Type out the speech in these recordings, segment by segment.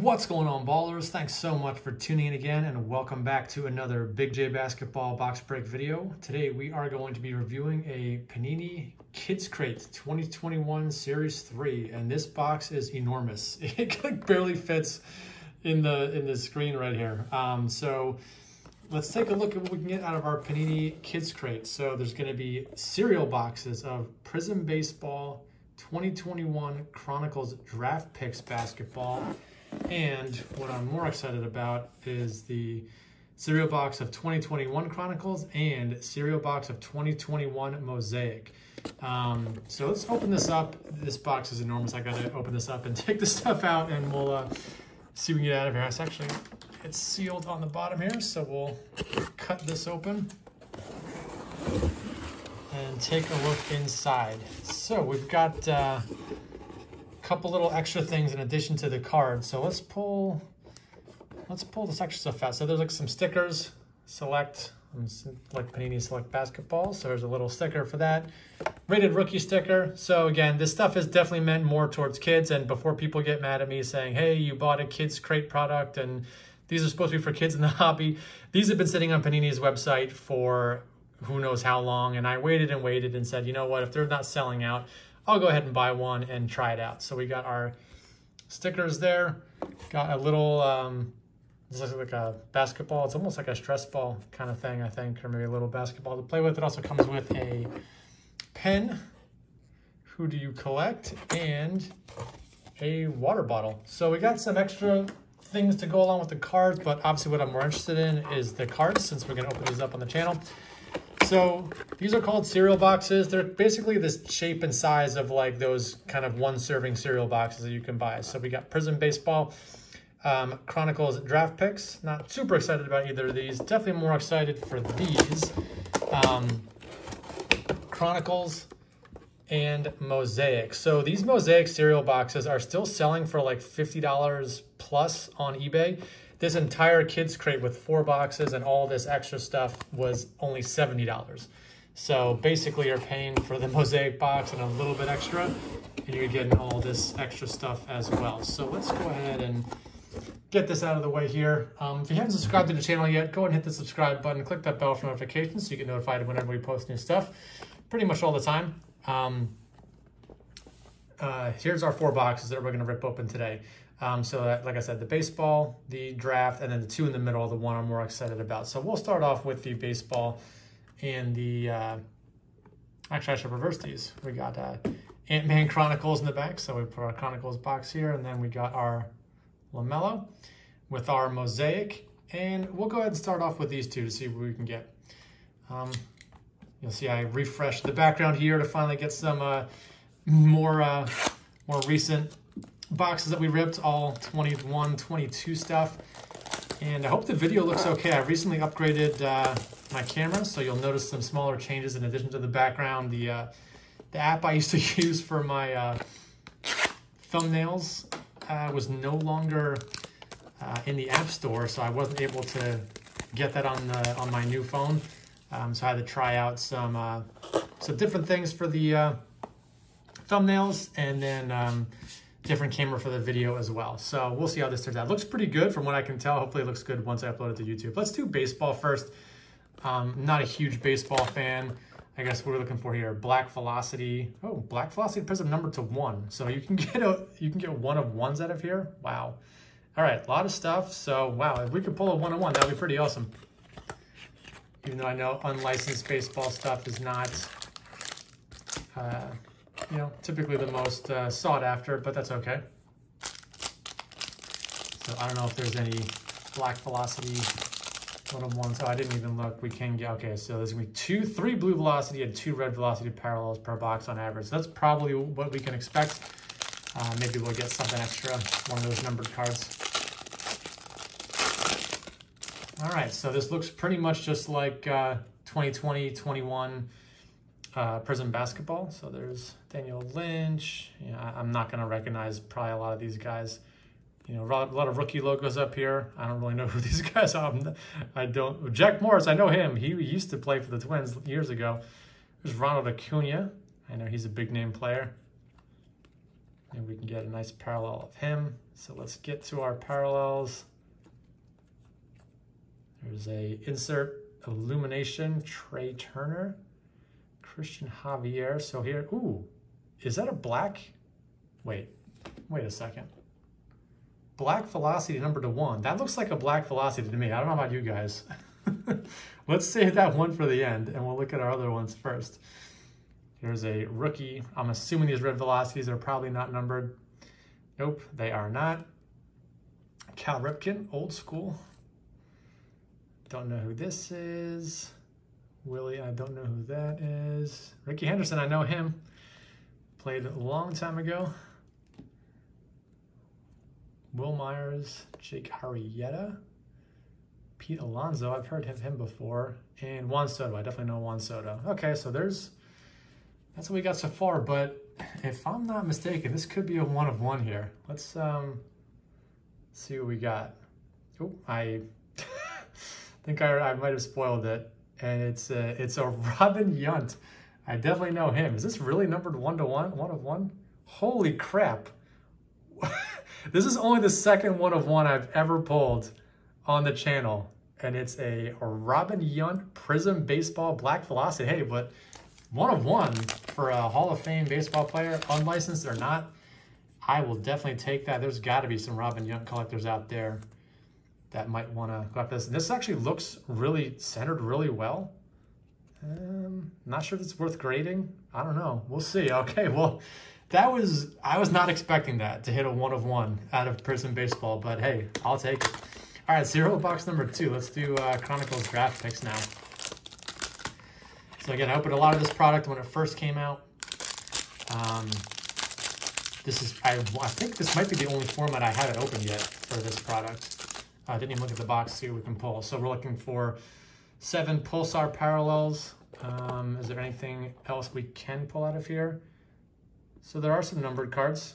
What's going on, ballers? Thanks so much for tuning in again and welcome back to another Big J Basketball box break video. Today we are going to be reviewing a Panini Kids Crate 2021 Series 3 and this box is enormous. It barely fits in the in the screen right here. Um, so let's take a look at what we can get out of our Panini Kids Crate. So there's going to be cereal boxes of Prizm Baseball 2021 Chronicles Draft Picks Basketball and what I'm more excited about is the cereal box of 2021 Chronicles and cereal box of 2021 Mosaic. Um, so let's open this up. This box is enormous. I gotta open this up and take the stuff out and we'll uh, see what we can get out of here. It's actually, it's sealed on the bottom here. So we'll cut this open and take a look inside. So we've got uh, couple little extra things in addition to the card. So let's pull, let's pull this extra stuff out. So there's like some stickers, select, like Panini Select Basketball. So there's a little sticker for that. Rated rookie sticker. So again, this stuff is definitely meant more towards kids. And before people get mad at me saying, hey, you bought a kids crate product and these are supposed to be for kids in the hobby. These have been sitting on Panini's website for who knows how long. And I waited and waited and said, you know what, if they're not selling out, I'll go ahead and buy one and try it out. So we got our stickers there, got a little, um, this looks like a basketball. It's almost like a stress ball kind of thing, I think, or maybe a little basketball to play with. It also comes with a pen, who do you collect, and a water bottle. So we got some extra things to go along with the cards, but obviously what I'm more interested in is the cards since we're gonna open these up on the channel. So these are called cereal boxes. They're basically this shape and size of like those kind of one serving cereal boxes that you can buy. So we got Prizm Baseball, um, Chronicles Draft Picks. Not super excited about either of these. Definitely more excited for these. Um, Chronicles and Mosaic. So these Mosaic cereal boxes are still selling for like $50 plus on eBay. This entire kids crate with four boxes and all this extra stuff was only $70. So basically you're paying for the mosaic box and a little bit extra and you're getting all this extra stuff as well. So let's go ahead and get this out of the way here. Um, if you haven't subscribed to the channel yet, go and hit the subscribe button, click that bell for notifications so you get notified whenever we post new stuff, pretty much all the time. Um, uh, here's our four boxes that we're gonna rip open today. Um, so that, like I said, the baseball, the draft, and then the two in the middle are the one I'm more excited about. So we'll start off with the baseball and the, uh, actually I should reverse these. We got uh, Ant-Man Chronicles in the back. So we put our Chronicles box here and then we got our LaMelo with our Mosaic. And we'll go ahead and start off with these two to see what we can get. Um, you'll see I refreshed the background here to finally get some uh, more, uh, more recent boxes that we ripped, all 21, 22 stuff. And I hope the video looks okay. I recently upgraded uh, my camera, so you'll notice some smaller changes in addition to the background. The, uh, the app I used to use for my uh, thumbnails uh, was no longer uh, in the App Store, so I wasn't able to get that on, the, on my new phone. Um, so I had to try out some, uh, some different things for the thumbnails, and then um, different camera for the video as well. So we'll see how this turns out. Looks pretty good from what I can tell. Hopefully it looks good once I upload it to YouTube. Let's do baseball first. Um, not a huge baseball fan. I guess what we're looking for here, black velocity. Oh, black velocity Prizm number to one. So you can get a you can get one of ones out of here. Wow. All right, a lot of stuff. So wow, if we could pull a one on one, that'd be pretty awesome. Even though I know unlicensed baseball stuff is not uh, you know, typically the most uh, sought after, but that's okay. So I don't know if there's any black velocity one of one. So I didn't even look. We can get, okay, so there's gonna be two, three blue velocity and two red velocity parallels per box on average. So that's probably what we can expect. Uh, maybe we'll get something extra, one of those numbered cards. All right, so this looks pretty much just like uh, 2020, 21, uh, Prizm Basketball. So there's Daniel Lynch. You know, I, am not going to recognize probably a lot of these guys. You know, a lot of rookie logos up here. I don't really know who these guys are. I don't. Jack Morris, I know him. He used to play for the Twins years ago. There's Ronald Acuna. I know he's a big name player. And we can get a nice parallel of him. So let's get to our parallels. There's a insert illumination, Trea Turner, Cristian Javier. So here, ooh, is that a black? Wait, wait a second. Black velocity number to one. That looks like a black velocity to me. I don't know about you guys. Let's save that one for the end and we'll look at our other ones first. Here's a rookie. I'm assuming these red velocities are probably not numbered. Nope, they are not. Cal Ripken, old school. Don't know who this is. Willie, I don't know who that is. Rickey Henderson, I know him. Played a long time ago. Wil Myers, Jake Arrieta, Pete Alonso, I've heard of him before, and Juan Soto, I definitely know Juan Soto. Okay, so there's, that's what we got so far, but if I'm not mistaken, this could be a one of one here. Let's um, see what we got. Oh, I think I, I might have spoiled it, and it's a, it's a Robin Yount. I definitely know him. Is this really numbered one to one, one of one? Holy crap. This is only the second one of one I've ever pulled on the channel. And it's a Robin Yount Prizm Baseball Black Velocity. Hey, but one of one for a Hall of Fame baseball player, unlicensed or not, I will definitely take that. There's got to be some Robin Yount collectors out there that might want to collect this. And this actually looks really centered really well. Um, not sure if it's worth grading. I don't know. We'll see. Okay, well, that was, I was not expecting that to hit a one of one out of Prizm Baseball, but hey, I'll take it. All right, zero box number two. Let's do uh, Chronicles draft picks now. So again, I opened a lot of this product when it first came out. Um, this is, I, I think this might be the only format I haven't opened yet for this product. I uh, didn't even look at the box see what we can pull. So we're looking for seven Pulsar parallels. Um, is there anything else we can pull out of here? So there are some numbered cards.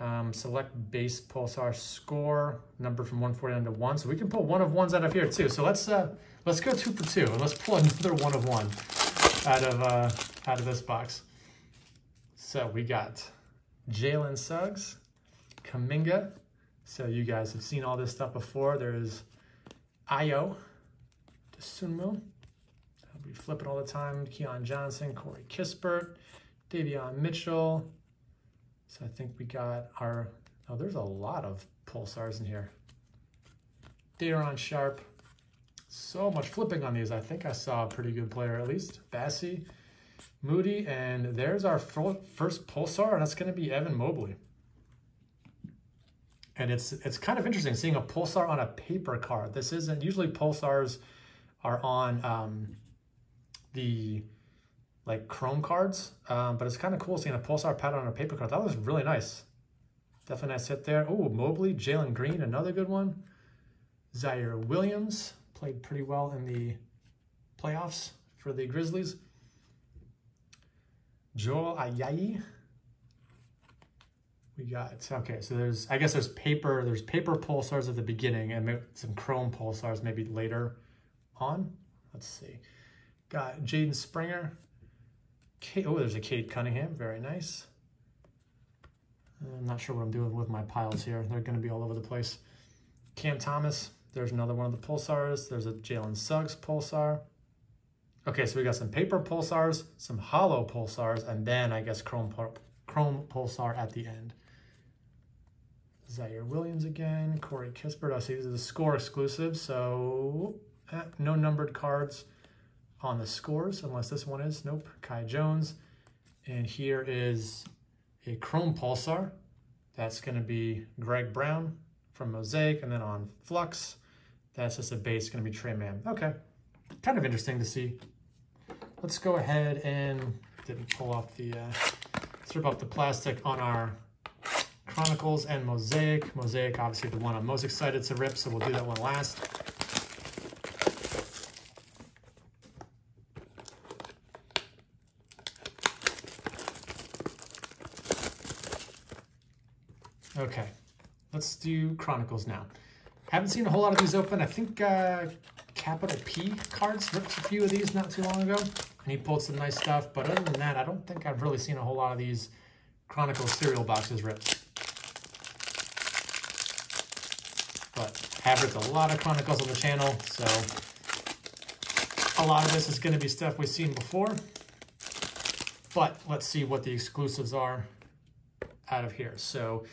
Um, select base pulsar score, number from 149 to 1. So we can pull one of ones out of here too. So let's uh, let's go two for two and let's pull another one of one out of uh, out of this box. So we got Jalen Suggs, Kuminga. So you guys have seen all this stuff before. There's Ayo Dosunmu. I'll be flipping all the time. Keon Johnson, Corey Kispert, Davion Mitchell. So I think we got our, oh, there's a lot of pulsars in here. Day'Ron Sharpe. So much flipping on these. I think I saw a pretty good player at least. Bassey, Moody, and there's our first pulsar, and that's going to be Evan Mobley. And it's it's kind of interesting seeing a pulsar on a paper card. This isn't, usually pulsars are on um, the like chrome cards, um, but it's kind of cool seeing a pulsar pattern on a paper card. That was really nice. Definitely nice hit there. Oh, Mobley, Jalen Green, another good one. Ziaire Williams played pretty well in the playoffs for the Grizzlies. Joel Ayayi. We got, okay, so there's, I guess there's paper, there's paper pulsars at the beginning and some chrome pulsars maybe later on. Let's see. Got Jaden Springer, Cade, oh, there's a Cade Cunningham. Very nice. I'm not sure what I'm doing with my piles here. They're going to be all over the place. Cam Thomas. There's another one of the pulsars. There's a Jalen Suggs pulsar. Okay, so we got some paper pulsars, some holo pulsars, and then I guess chrome, chrome pulsar at the end. Ziaire Williams again, Corey Kispert. I see these are the score exclusive, so eh, no numbered cards on the scores, unless this one is. Nope, Kai Jones. And here is a Chrome Pulsar. That's going to be Greg Brown from Mosaic. And then on Flux, that's just a base, going to be Tre Mann. Okay, kind of interesting to see. Let's go ahead and, didn't pull off the, uh, strip off the plastic on our Chronicles and Mosaic. Mosaic, obviously the one I'm most excited to rip, so we'll do that one last. Okay, let's do Chronicles now. Haven't seen a whole lot of these open. I think uh, Capital P cards ripped a few of these not too long ago, and he pulled some nice stuff. But other than that, I don't think I've really seen a whole lot of these Chronicles cereal boxes ripped. Have ripped a lot of Chronicles on the channel, so a lot of this is going to be stuff we've seen before. But let's see what the exclusives are out of here. So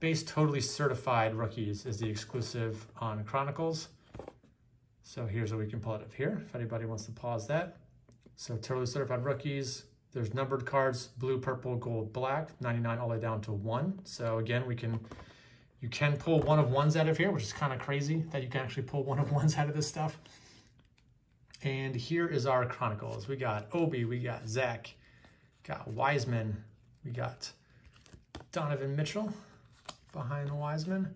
base totally certified rookies is the exclusive on Chronicles. So here's what we can pull it up here if anybody wants to pause that. So totally certified rookies, there's numbered cards, blue, purple, gold, black, 99 all the way down to one. So again, we can, you can pull one of ones out of here, which is kind of crazy that you can actually pull one of ones out of this stuff. And here is our Chronicles. We got Obi, we got Zach, got Wiseman, we got Donovan Mitchell behind the Wiseman,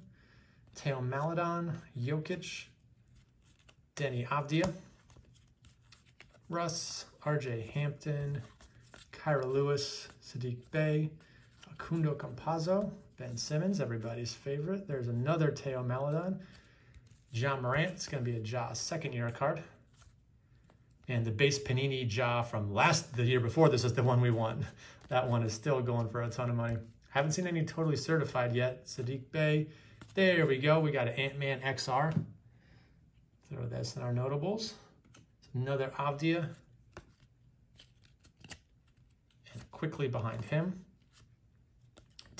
Theo Maledon, Jokic, Deni Avdija, Russ, RJ Hampton, Kira Lewis, Saddiq Bey, Facundo Campazzo, Ben Simmons, everybody's favorite. There's another Theo Maledon. Ja Morant, it's going to be a Ja second year card. And the base Panini Ja from last, the year before this is the one we won. That one is still going for a ton of money. Haven't seen any totally certified yet. Saddiq Bey. There we go. We got an Ant-Man XR. Throw this in our notables. Another Avdija. And quickly behind him,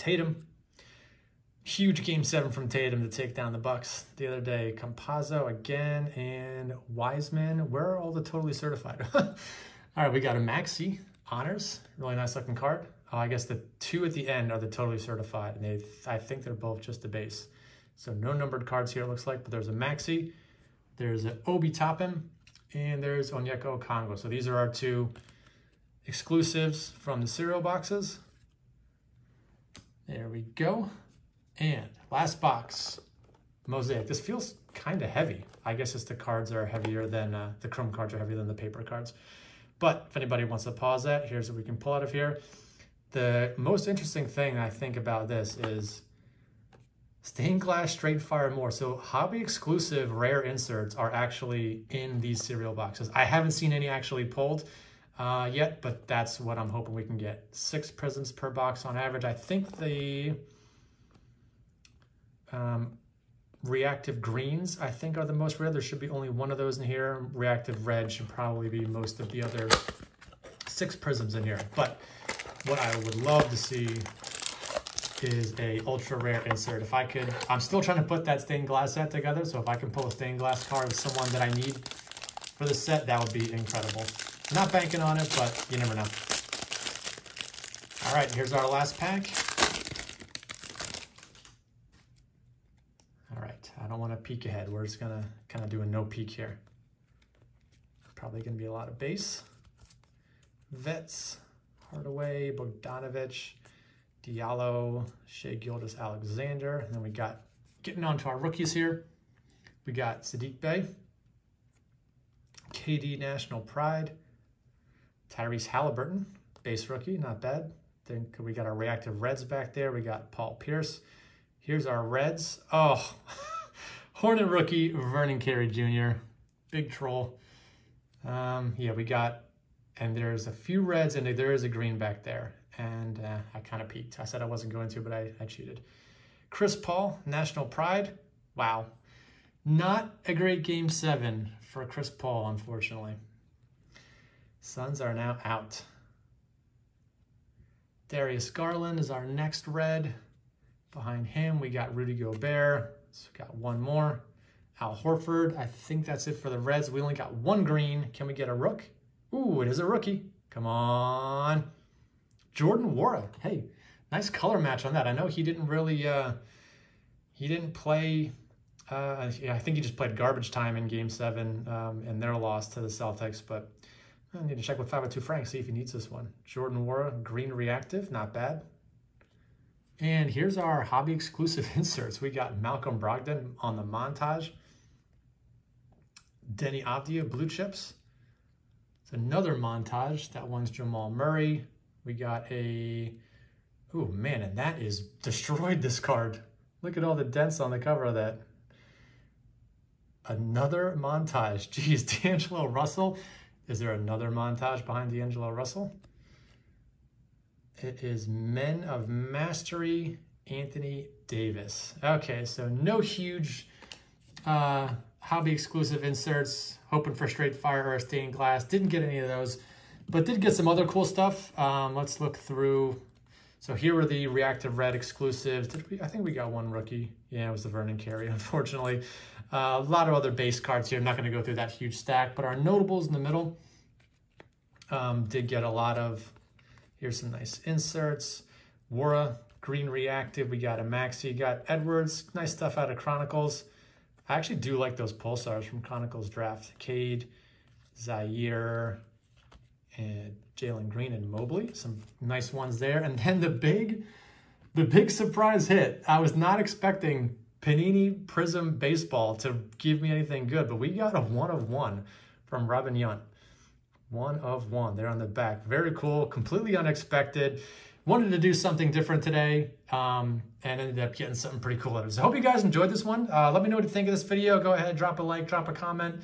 Tatum. Huge game seven from Tatum to take down the Bucks the other day. Campazzo again and Wiseman. Where are all the totally certified? all right, we got a Maxey Honors. Really nice looking card. Uh, I guess the two at the end are the totally certified, and they I think they're both just the base. So no numbered cards here, it looks like, but there's a Maxey, there's an Obi Toppin, and there's Onyeka Okongwu. So these are our two exclusives from the cereal boxes. There we go. And last box, Mosaic. This feels kind of heavy. I guess it's the cards are heavier than, uh, the chrome cards are heavier than the paper cards. But if anybody wants to pause that, here's what we can pull out of here. The most interesting thing I think about this is stained glass straight fire more. So hobby exclusive rare inserts are actually in these cereal boxes. I haven't seen any actually pulled uh, yet, but that's what I'm hoping we can get. Six prisms per box on average. I think the um, reactive greens, I think, are the most rare. There should be only one of those in here. Reactive red should probably be most of the other six prisms in here. But what I would love to see is a ultra rare insert. If I could, I'm still trying to put that stained glass set together. So if I can pull a stained glass card of someone that I need for the set, that would be incredible. Not banking on it, but you never know. All right, here's our last pack. All right, I don't want to peek ahead. We're just gonna kind of do a no peek here. Probably gonna be a lot of base. Vets, Hardaway, Bogdanovich, Diallo, Shai Gilgeous-Alexander. And then we got, getting on to our rookies here, we got Saddiq Bey, KD National Pride, Tyrese Halliburton, base rookie, not bad. Then we got our reactive Reds back there. We got Paul Pierce. Here's our Reds. Oh, Hornet rookie, Vernon Carey Jr., big troll. Um, yeah, we got and there's a few reds and there is a green back there. And uh, I kind of peeked. I said I wasn't going to, but I, I cheated. Chris Paul, National Pride. Wow. Not a great game seven for Chris Paul, unfortunately. Suns are now out. Darius Garland is our next red. Behind him, we got Rudy Gobert. So we got one more. Al Horford. I think that's it for the Reds. We only got one green. Can we get a rook? Ooh, it is a rookie. Come on. Jordan Nwora. Hey, nice color match on that. I know he didn't really, uh, he didn't play, uh, I think he just played garbage time in game seven um, and their loss to the Celtics, but I need to check with 502 Frank, see if he needs this one. Jordan Nwora, green reactive, not bad. And here's our hobby exclusive inserts. We got Malcolm Brogdon on the montage. Deni Avdija, blue chips It's another montage. That one's Jamal Murray. We got a, oh man, and that is destroyed this card. Look at all the dents on the cover of that. Another montage. Geez, D'Angelo Russell. Is there another montage behind D'Angelo Russell? It is Men of Mastery, Anthony Davis. Okay, so no huge uh, hobby exclusive inserts. Hoping for straight fire or stained glass. Didn't get any of those, but did get some other cool stuff. Um, let's look through. So here were the reactive red exclusives. We, I think we got one rookie. Yeah, it was the Vernon Carey, unfortunately. Uh, a lot of other base cards here. I'm not going to go through that huge stack, but our notables in the middle um, did get a lot of, here's some nice inserts. Nwora, green reactive. We got a Maxey, got Edwards, nice stuff out of Chronicles. I actually do like those Pulsars from Chronicles draft. Cade, Ziaire, and Jalen Green and Mobley. Some nice ones there. And then the big, the big surprise hit. I was not expecting Panini Prizm Baseball to give me anything good, but we got a one of one from Robin Yount. One of one there on the back. Very cool, completely unexpected. Wanted to do something different today um, and ended up getting something pretty cool out of it. So I hope you guys enjoyed this one. Uh, let me know what you think of this video. Go ahead, and drop a like, drop a comment,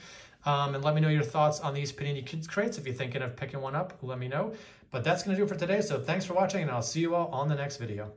um, and let me know your thoughts on these Panini Kids crates. If you're thinking of picking one up, let me know. But that's going to do it for today. So thanks for watching, and I'll see you all on the next video.